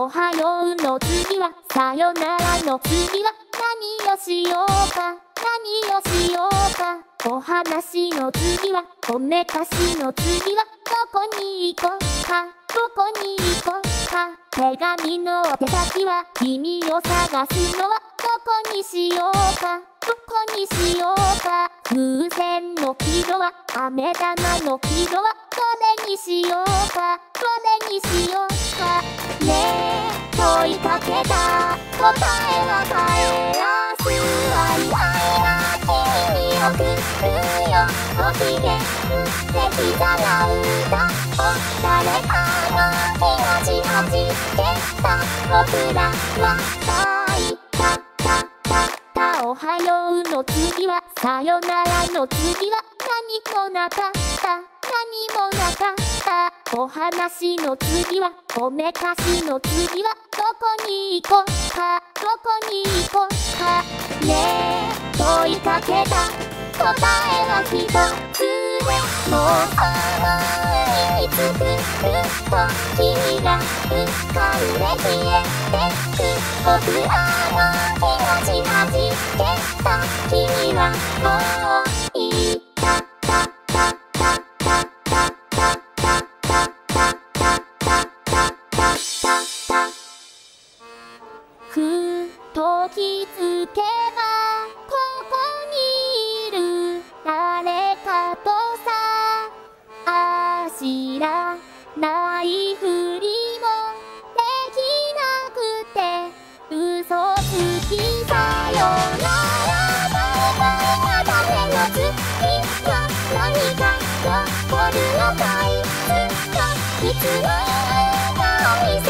おはようの次はさよならの次は何をしようか。何をしようか。お話の次はおめかしの次はどこに行こうか。どこに行こうか。手紙の手先は君を探すのはどこにしようか。どこにしようか。風船の軌道は飴玉の軌道はにしようかどれにしようか。ねえ問いかけた答えは帰らす愛愛が君に送るよご機嫌できたら歌を誰かの気持ちはじけた僕らは抱いたたたたおはようの次はさよならの次は何もなかった。もなかったお話の次はおめかしの次はどこに行こうかどこに行こうかねえ問いかけた答えは一つでもうその海につくふと君が浮かんで消えてく僕らの気持ちはじけた君はもう気づけばここにいる。誰かとさあしらないふりもできなくて嘘つきさよなら誰かが誰の月は何か残る。のかい。つかいつの笑顔見せ